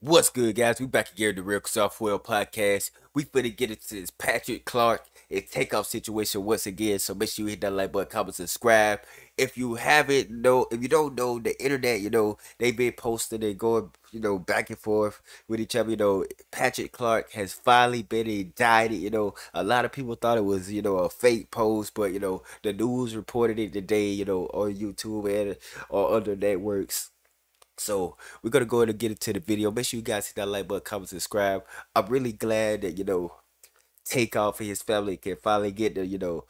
What's good, guys? We back again the Real Quasar4L Podcast. We finna get into this Patrick Clark and takeoff situation once again. So make sure you hit that like button, comment, subscribe. If you haven't know, if you don't know the internet, you know they've been posting and going, you know, back and forth with each other. You know, Patrick Clark has finally been indicted. You know, a lot of people thought it was, you know, a fake post, but you know, the news reported it today. You know, on YouTube and or other networks so we're gonna go ahead and get into the video. Make sure you guys hit that like button, comment, subscribe. I'm really glad that you know Takeoff and his family can finally get the you know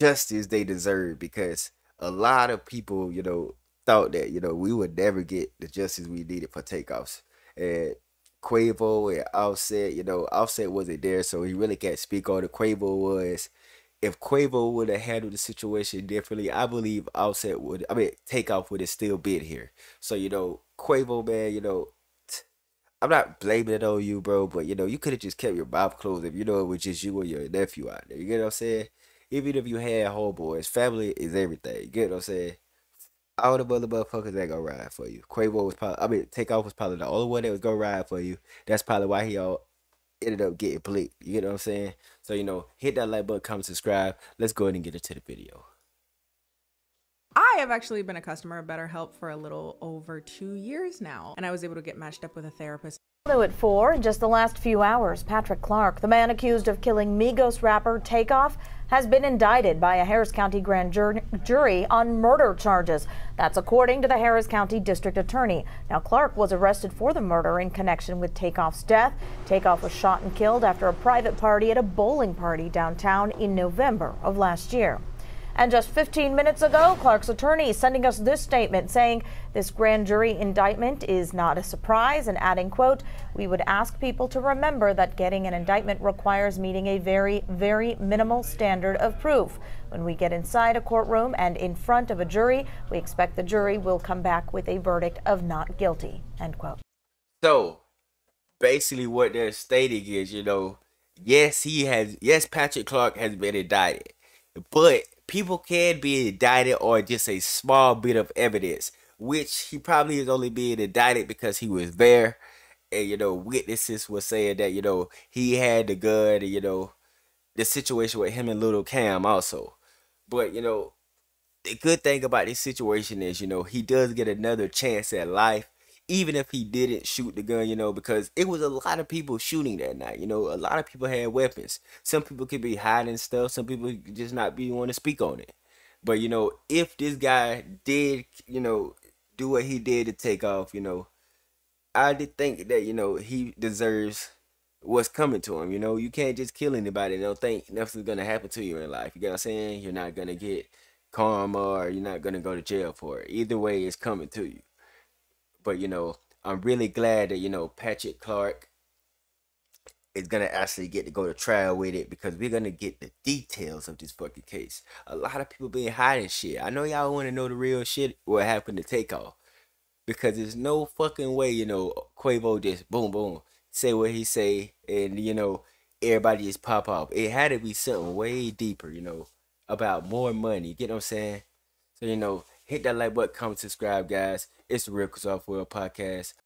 justice they deserve because a lot of people you know thought that you know we would never get the justice we needed for takeoffs and Quavo and Offset. You know Offset wasn't there, so he really can't speak on it. Quavo was if Quavo would have handled the situation differently, I believe Offset would. I mean, Takeoff would have still been here. So you know, Quavo, man, you know, I'm not blaming it on you, bro, but you know, you could have just kept your mouth closed if you know it was just you and your nephew out there. You get what I'm saying? Even if you had homeboys, family is everything. You get what I'm saying? All the other motherfuckers that gonna ride for you. Quavo was probably, I mean, Takeoff was probably the only one that was gonna ride for you. That's probably why he all ended up getting blinked. You know what I'm saying? So, you know, hit that like button, comment, subscribe. Let's go ahead and get into the video. I have actually been a customer of BetterHelp for a little over two years now, and I was able to get matched up with a therapist. At four, in just the last few hours, Patrick Clark, the man accused of killing Migos rapper Takeoff, has been indicted by a Harris County grand jury on murder charges. That's according to the Harris County District Attorney. Now, Clark was arrested for the murder in connection with Takeoff's death. Takeoff was shot and killed after a private party at a bowling party downtown in November of last year. And just 15 minutes ago, Clark's attorney sending us this statement saying this grand jury indictment is not a surprise and adding, quote, we would ask people to remember that getting an indictment requires meeting a very, very minimal standard of proof. When we get inside a courtroom and in front of a jury, we expect the jury will come back with a verdict of not guilty, end quote. So basically what they're stating is, you know, yes, he has, yes, Patrick Clark has been indicted, but people can be indicted or just a small bit of evidence, which he probably is only being indicted because he was there. And, you know, witnesses were saying that, you know, he had the gun and, you know, the situation with him and Little Cam also. But, you know, the good thing about this situation is, you know, he does get another chance at life even if he didn't shoot the gun, you know, because it was a lot of people shooting that night. You know, a lot of people had weapons. Some people could be hiding stuff. Some people just not be want to speak on it. But you know, if this guy did, you know, do what he did to Takeoff, you know, I did think that you know he deserves what's coming to him. You know, you can't just kill anybody and don't think nothing's gonna happen to you in life. You get what I'm saying? You're not gonna get karma or you're not gonna go to jail for it. Either way, it's coming to you. But you know, I'm really glad that you know Patrick Clark is gonna actually get to go to trial with it because we're gonna get the details of this fucking case. A lot of people been hiding shit. I know y'all want to know the real shit. What happened to Takeoff? Because there's no fucking way you know Quavo just boom boom say what he say and you know everybody just pop off. It had to be something way deeper, you know, about more money. You get what I'm saying? So you know, hit that like button, comment, subscribe, guys. It's the Real Quasar4L Podcast.